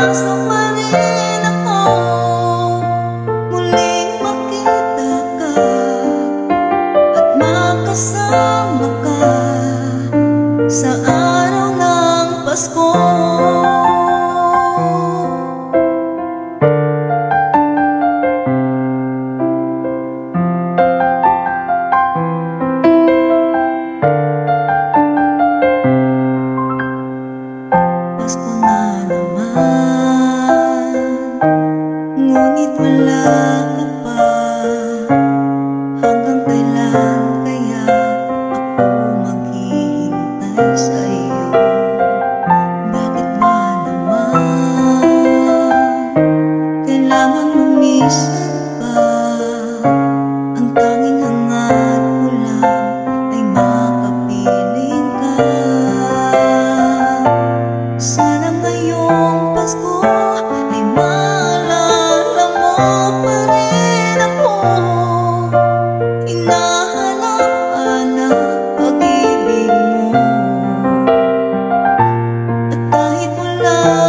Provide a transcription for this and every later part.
más. love.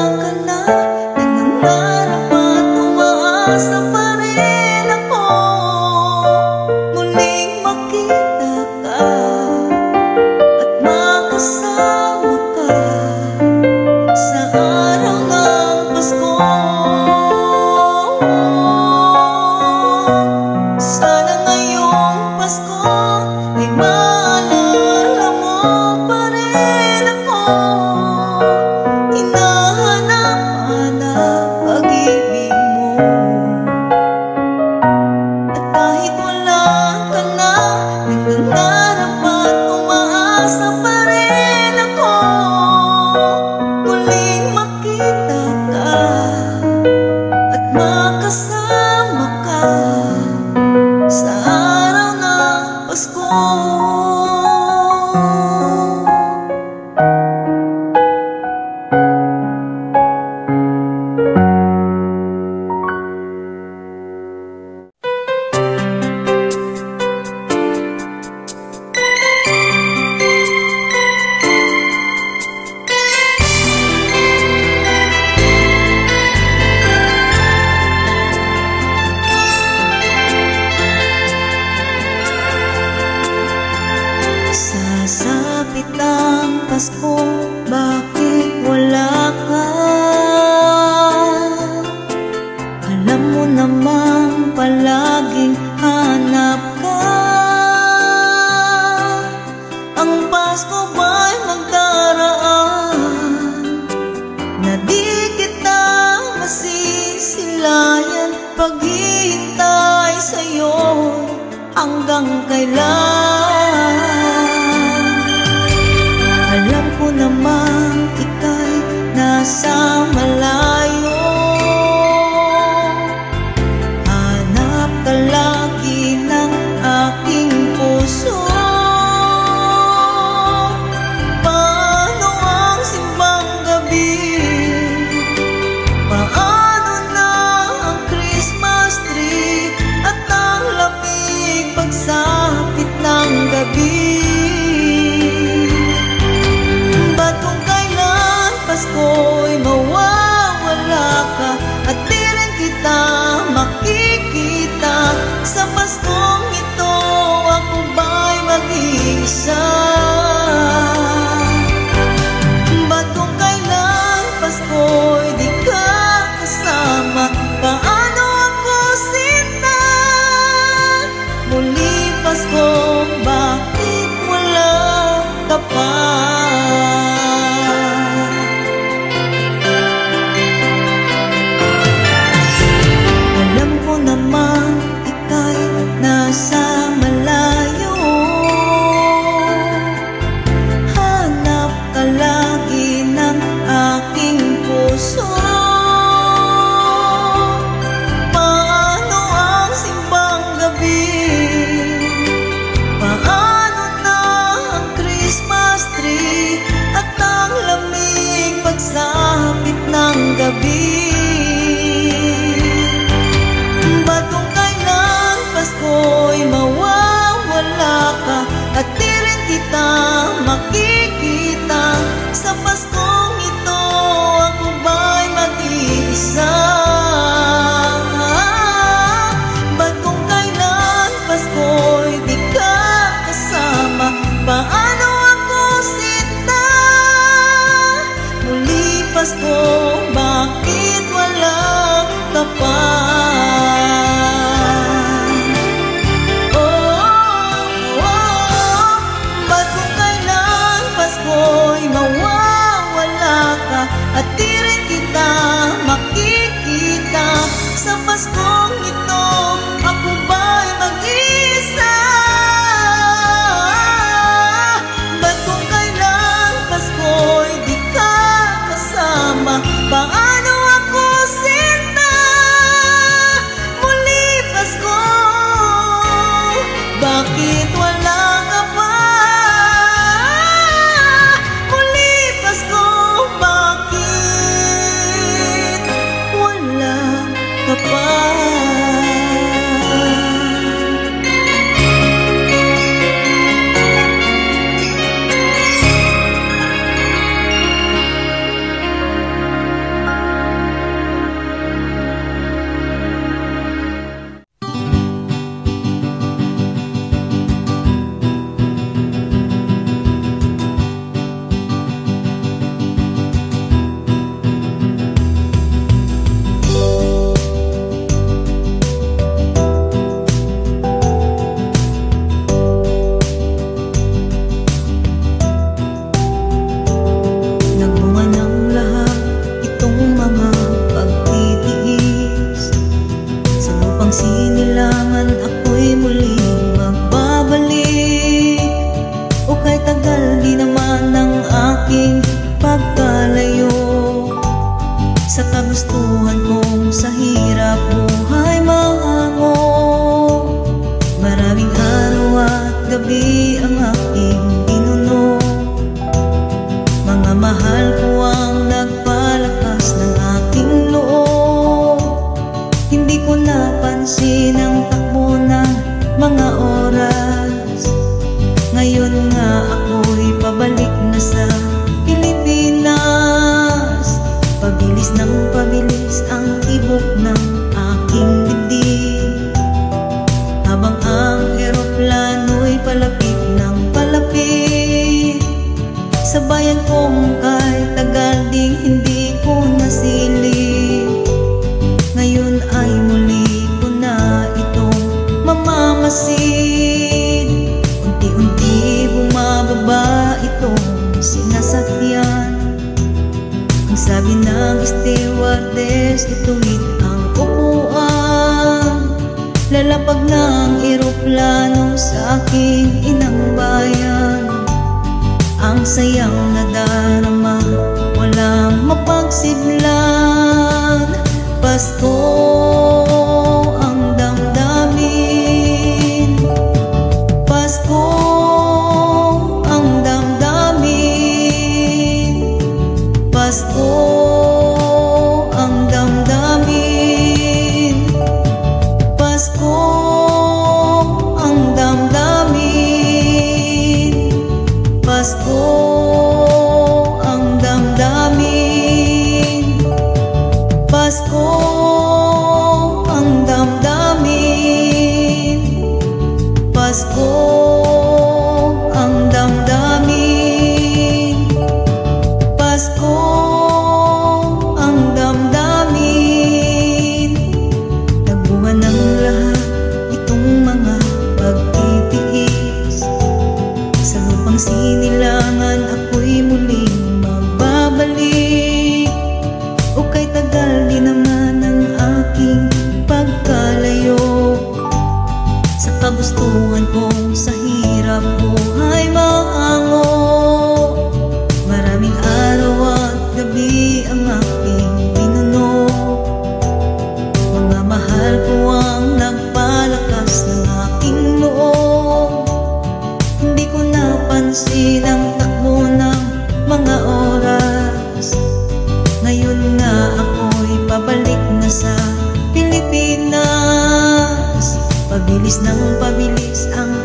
Pabilis ng pabilis ang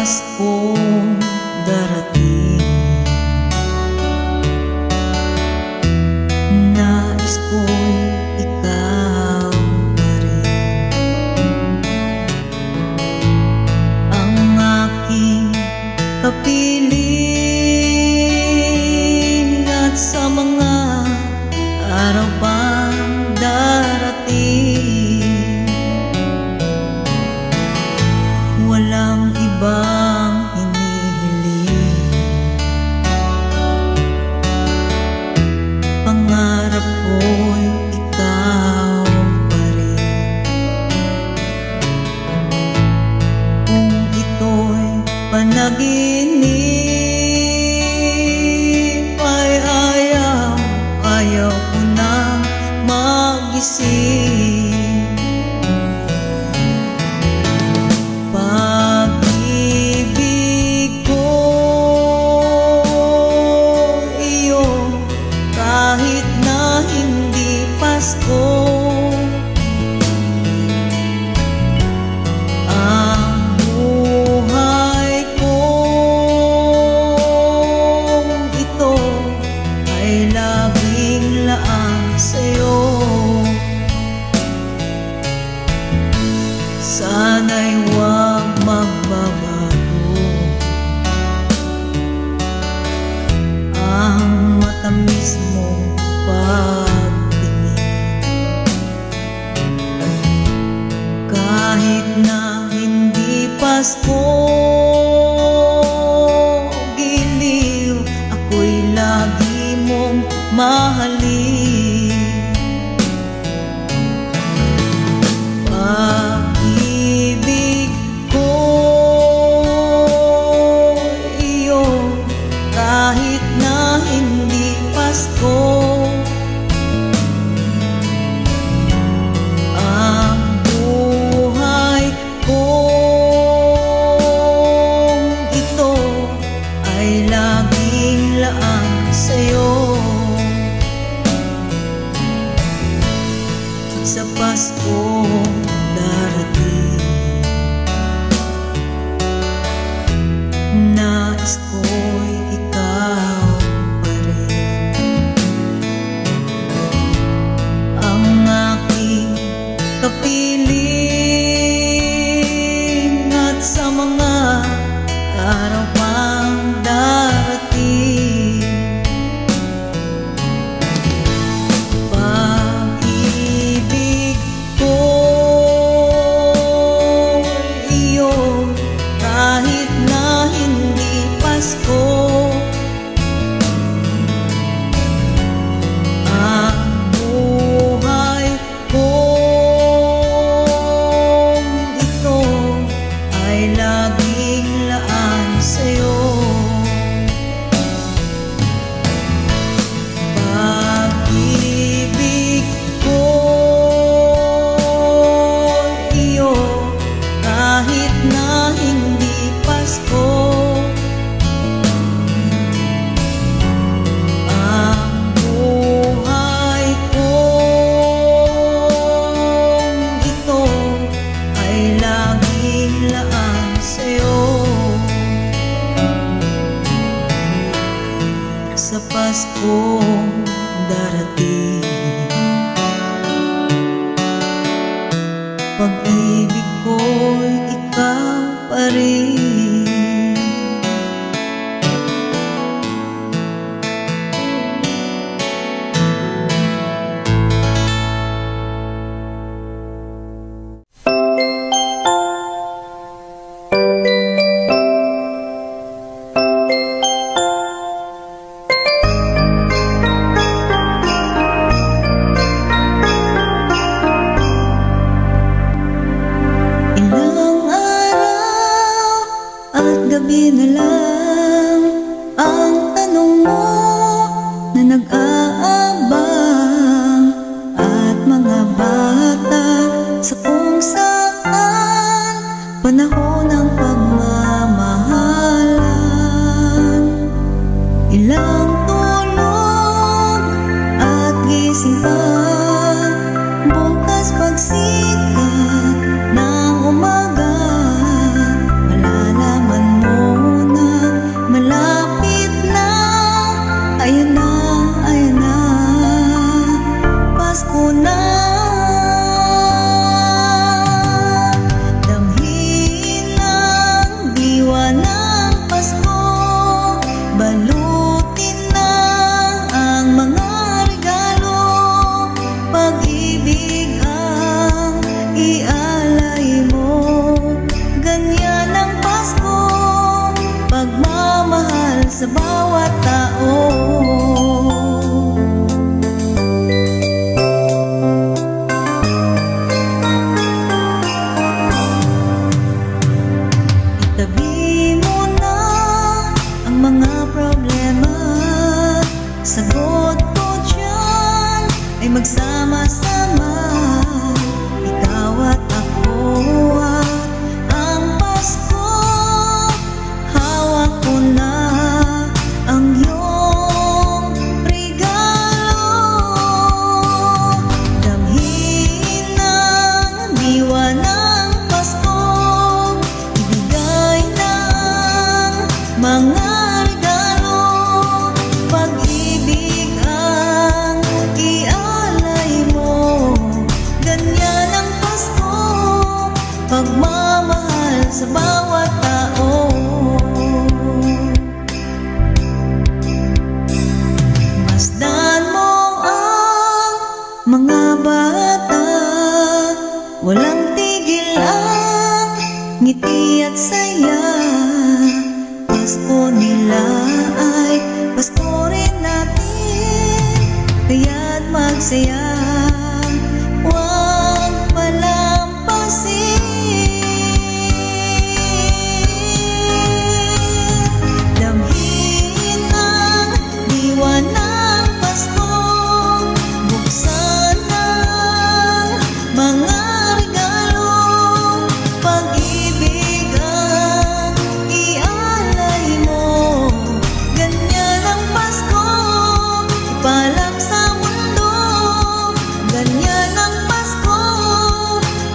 atas oh, pun darahnya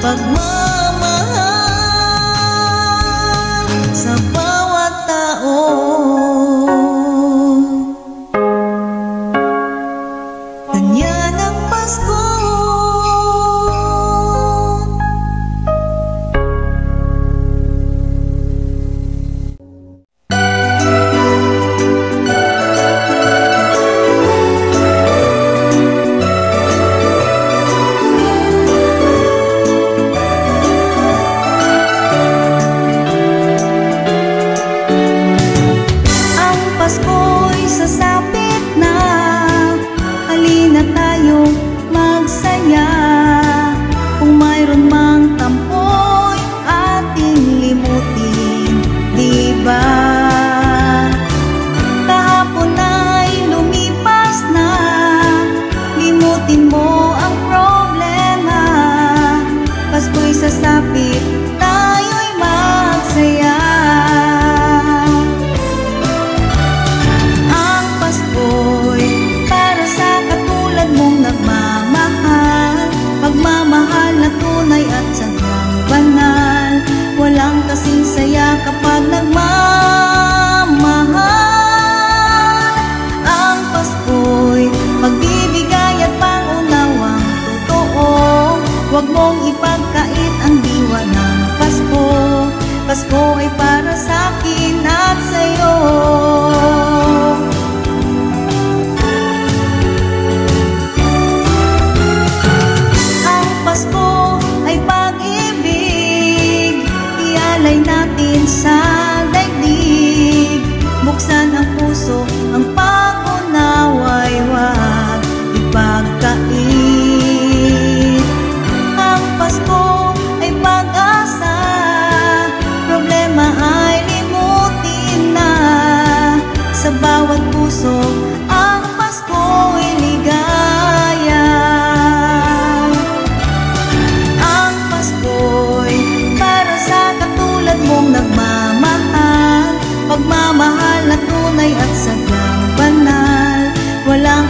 pagmamahal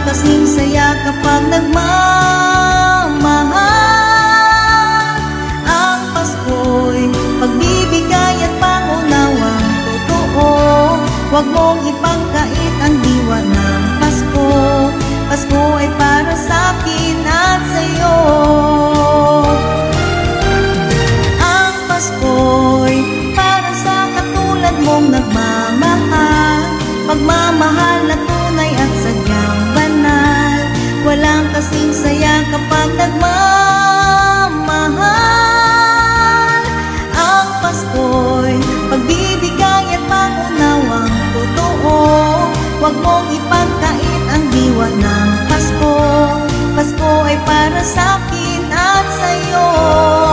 kasing saya kapag nagmamahal. Ang Pasko'y pagbibigay at pangunawang totoo. Huwag mong ipa nagmamahal. Ang Pasko'y pagbibigay at pangunawang totoo. Huwag mong ipagkait ang diwa ng Pasko. Pasko ay para sa akin at sa'yo